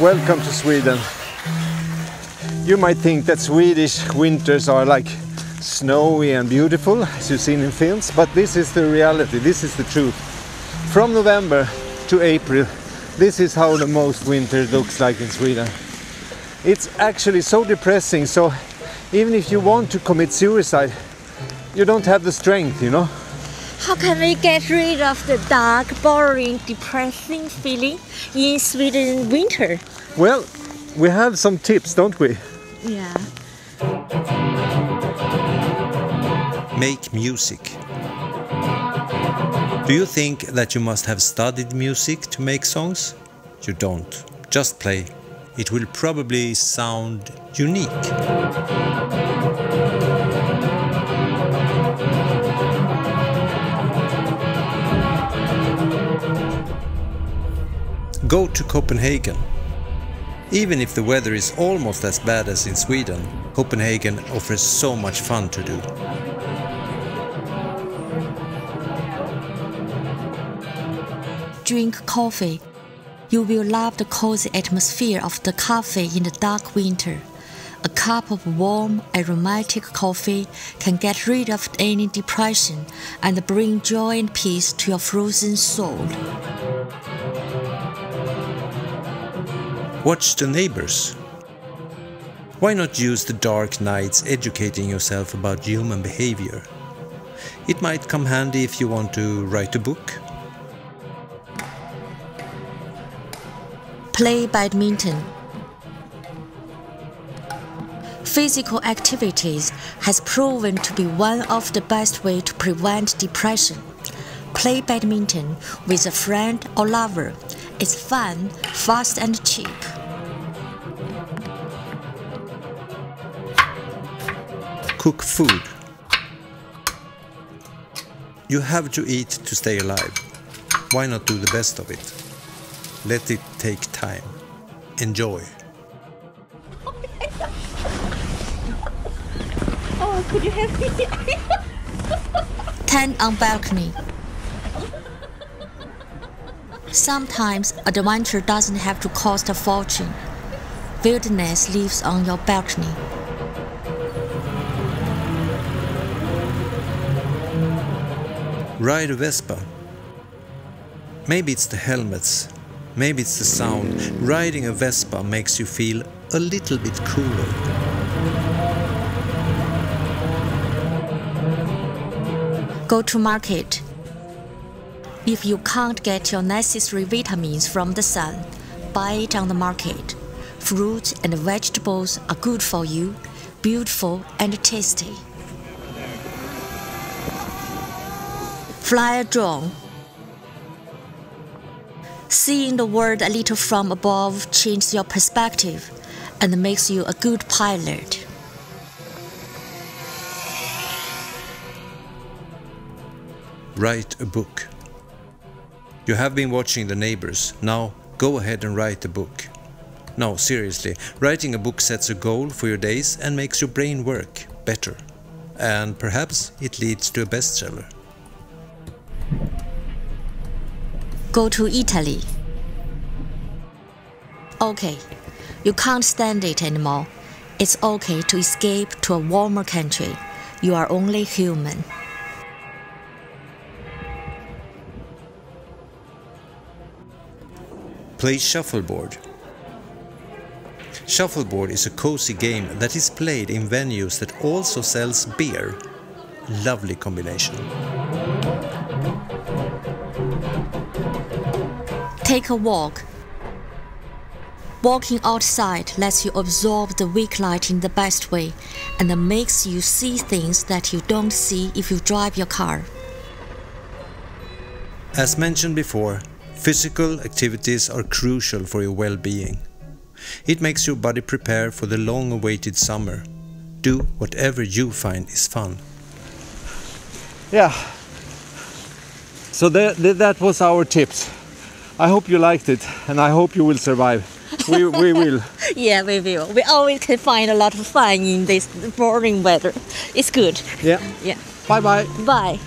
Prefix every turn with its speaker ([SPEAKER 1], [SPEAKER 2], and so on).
[SPEAKER 1] Welcome to Sweden. You might think that Swedish winters are like snowy and beautiful, as you've seen in films, but this is the reality, this is the truth. From November to April, this is how the most winter looks like in Sweden. It's actually so depressing, so even if you want to commit suicide, you don't have the strength, you know?
[SPEAKER 2] How can we get rid of the dark, boring, depressing feeling in Sweden winter?
[SPEAKER 1] Well, we have some tips, don't we?
[SPEAKER 2] Yeah.
[SPEAKER 3] Make music. Do you think that you must have studied music to make songs? You don't. Just play. It will probably sound unique. Go to Copenhagen. Even if the weather is almost as bad as in Sweden, Copenhagen offers so much fun to do.
[SPEAKER 2] Drink coffee. You will love the cozy atmosphere of the cafe in the dark winter. A cup of warm, aromatic coffee can get rid of any depression and bring joy and peace to your frozen soul.
[SPEAKER 3] Watch the neighbors. Why not use the dark nights educating yourself about human behavior? It might come handy if you want to write a book.
[SPEAKER 2] Play badminton. Physical activities has proven to be one of the best way to prevent depression. Play badminton with a friend or lover. It's fun, fast and cheap.
[SPEAKER 3] Cook food. You have to eat to stay alive. Why not do the best of it? Let it take time. Enjoy.
[SPEAKER 2] Oh, could you help me? Tent on balcony. Sometimes adventure doesn't have to cost a fortune. Wilderness lives on your balcony.
[SPEAKER 3] Ride a Vespa. Maybe it's the helmets, maybe it's the sound. Riding a Vespa makes you feel a little bit cooler.
[SPEAKER 2] Go to market. If you can't get your necessary vitamins from the sun, buy it on the market. Fruits and vegetables are good for you, beautiful and tasty. Fly a drone. Seeing the world a little from above changes your perspective and makes you a good pilot.
[SPEAKER 3] Write a book. You have been watching The Neighbors. Now go ahead and write a book. No, seriously, writing a book sets a goal for your days and makes your brain work better. And perhaps it leads to a bestseller.
[SPEAKER 2] Go to Italy. Okay, you can't stand it anymore. It's okay to escape to a warmer country. You are only human.
[SPEAKER 3] Play shuffleboard. Shuffleboard is a cozy game that is played in venues that also sells beer. Lovely combination.
[SPEAKER 2] Take a walk. Walking outside lets you absorb the weak light in the best way and makes you see things that you don't see if you drive your car.
[SPEAKER 3] As mentioned before, physical activities are crucial for your well-being. It makes your body prepare for the long-awaited summer. Do whatever you find is fun.
[SPEAKER 1] Yeah. So that, that was our tips. I hope you liked it and I hope you will survive. We, we will.
[SPEAKER 2] Yeah, we will. We always can find a lot of fun in this boring weather. It's good.
[SPEAKER 1] Yeah.
[SPEAKER 2] Yeah.
[SPEAKER 1] Bye bye.
[SPEAKER 2] Bye.